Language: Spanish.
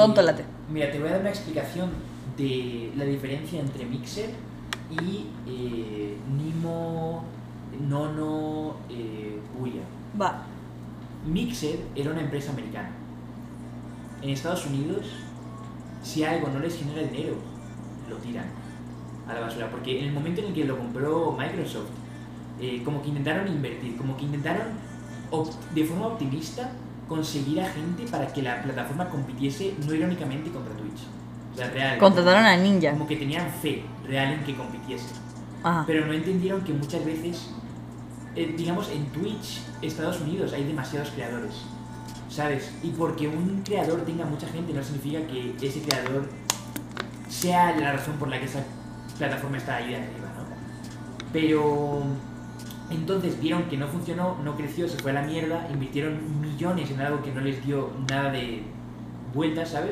Tonto late. Mira, te voy a dar una explicación de la diferencia entre Mixer y eh, Nimo, Nono, eh. Va. Mixer era una empresa americana. En Estados Unidos, si algo no les genera dinero, lo tiran a la basura. Porque en el momento en el que lo compró Microsoft, eh, como que intentaron invertir, como que intentaron de forma optimista conseguir a gente para que la plataforma compitiese no irónicamente contra Twitch. O sea, real. Contrataron a Ninja. Como que tenían fe real en que compitiese. Ajá. Pero no entendieron que muchas veces, eh, digamos, en Twitch, Estados Unidos, hay demasiados creadores. ¿Sabes? Y porque un creador tenga mucha gente no significa que ese creador sea la razón por la que esa plataforma está ahí de arriba, ¿no? Pero entonces vieron que no funcionó, no creció, se fue a la mierda, invirtieron millones en algo que no les dio nada de vuelta, ¿sabes?